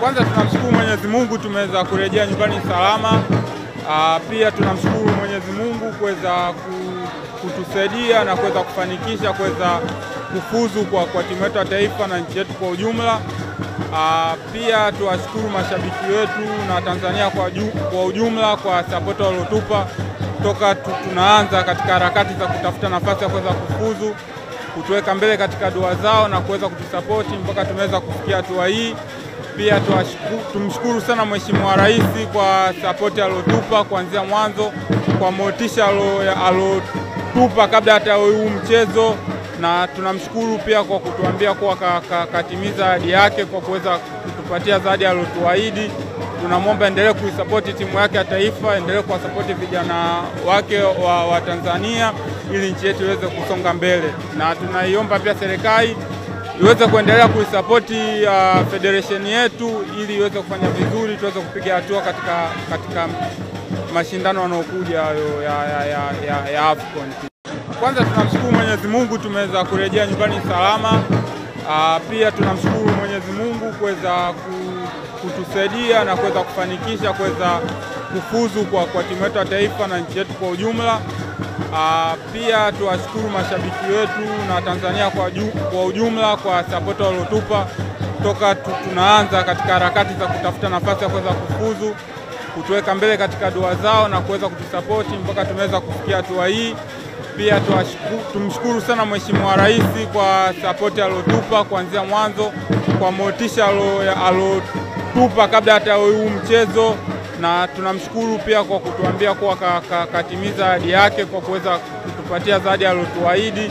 Kwanza tunamshukuru Mwenyezi Mungu tumeweza kurejea nyumbani salama. Aa, pia tunamshukuru Mwenyezi Mungu kuweza kutusaidia na kuweza kufanikisha kuweza kufuzu kwa, kwa timu yetu ya taifa na nchi yetu kwa ujumla. Aa, pia tuwashukuru mashabiki wetu na Tanzania kwa, ju, kwa ujumla kwa sapoti waliotupa toka tu, tunaanza katika harakati za kutafuta nafasi ya kuweza kufuzu, kutuweka mbele katika dua zao na kuweza kutusapoti mpaka tumeweza kufikia hatua hii. Pia tumshukuru sana Mheshimiwa Rais kwa sapoti aliotupa kuanzia mwanzo, kwa motisha aliotupa kabla hata huu mchezo, na tunamshukuru pia kwa kutuambia kuwa ka- ka- katimiza ahadi yake kwa kuweza kutupatia zawadi aliotuahidi. Tunamwomba endelee kuisapoti timu yake ya taifa, endelee kuwasapoti vijana wake wa, wa Tanzania ili nchi yetu iweze kusonga mbele, na tunaiomba pia serikali iweze kuendelea kuisapoti uh, federation yetu ili iweze kufanya vizuri, tuweze kupiga hatua katika, katika mashindano yanayokuja hayo ya, ya, ya, ya, ya AFCON. Kwanza tunamshukuru Mwenyezi Mungu tumeweza kurejea nyumbani salama. Uh, pia tunamshukuru Mwenyezi Mungu kuweza kutusaidia na kuweza kufanikisha kuweza kufuzu kwa, kwa timu yetu ya taifa na nchi yetu kwa ujumla. Uh, pia tuwashukuru mashabiki wetu na Tanzania kwa, ju, kwa ujumla kwa sapoti waliotupa toka tu, tunaanza katika harakati za kutafuta nafasi ya kuweza kufuzu, kutuweka mbele katika dua zao na kuweza kutusapoti mpaka tumeweza kufikia hatua hii. Pia tumshukuru sana Mheshimiwa Rais kwa sapoti aliotupa kuanzia mwanzo, kwa motisha alotupa kabla hata huu mchezo, na tunamshukuru pia kwa kutuambia kuwa ka- ka- katimiza ahadi yake kwa kuweza kutupatia zawadi aliyotuahidi.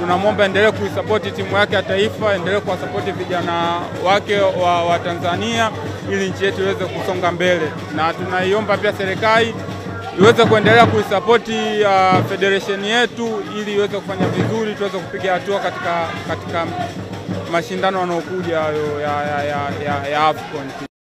Tunamwomba endelee kuisapoti timu yake ya taifa, endelee kuwasapoti vijana wake wa, wa Tanzania ili nchi yetu iweze kusonga mbele, na tunaiomba pia serikali iweze kuendelea kuisapoti uh, federation yetu ili iweze kufanya vizuri, tuweze kupiga hatua katika, katika mashindano yanayokuja ya, ya, ya, ya, ya AFCON.